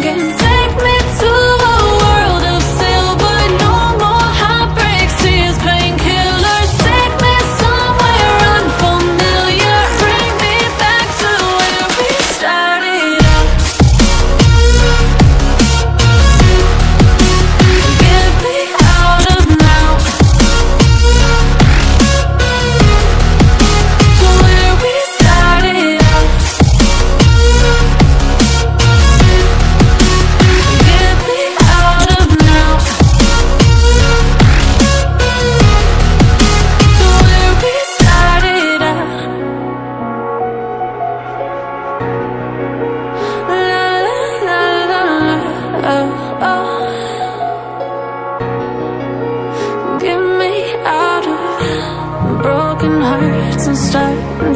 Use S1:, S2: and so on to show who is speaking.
S1: I'm Thank you.